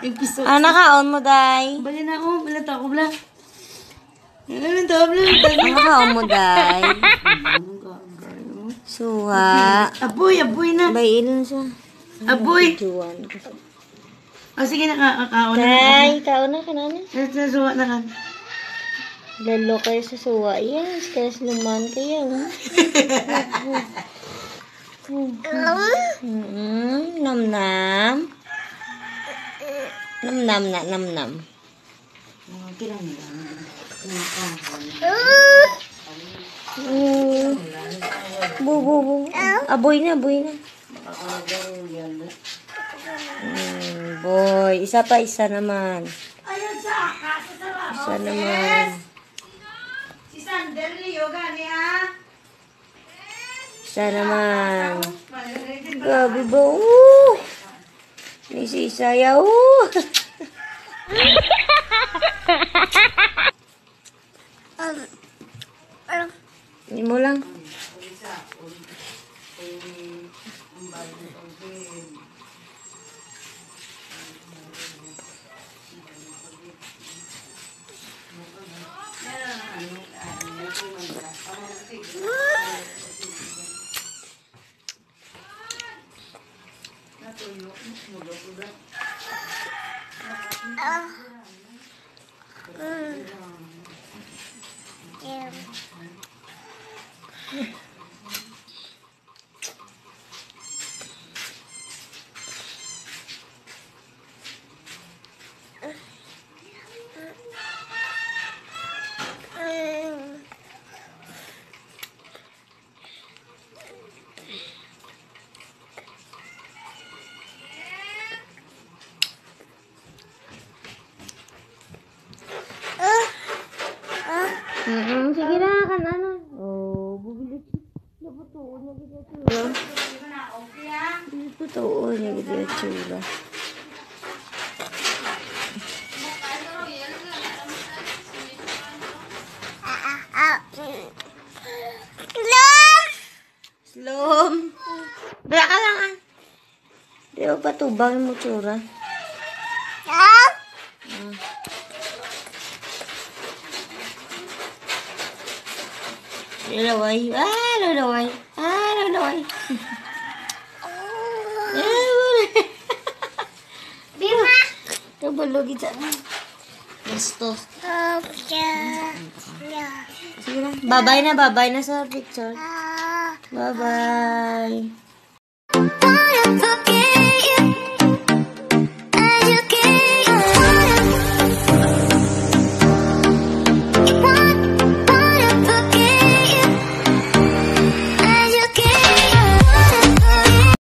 Yung piso. Ah, nakaon mo, day. Bali na ako. Bala to ako, bala. Ano na to, bala. Ah, nakaon mo, day. Suwa. Apoy, apoy na. Bay, ilan siya? Apoy. Juan. O sige, nakakakaon na. Day, kaon na ka na na. Nasuwa na kan. Lalo kayo sa suwa. Yes, kaya sinuman kayo. Mm, nam nam. Nam nam na nam nam. Mga kilang. Mm. Bu bu bu. Aboy na, aboy na. Mm, boy, isa pa, isa naman. Isa naman. Si Sander ni Yoga ni ha. Isa naman. Grabe ba? Uh! May sisayaw. Uh! Hindi mo lang. Yeah. Mm sige na, kan ano. Oh, bubilit. Nabutuon niya gito tsura. Nabutuon niya gito tsura. Slom! Bala ka lang ah. Di ba patubang mo tsura? Lalaway. Ah, lalaway. Ah, lalaway. Bima. Kabalo kita. Gusto. Sige na. Babay na, babay na sa picture. Bye-bye.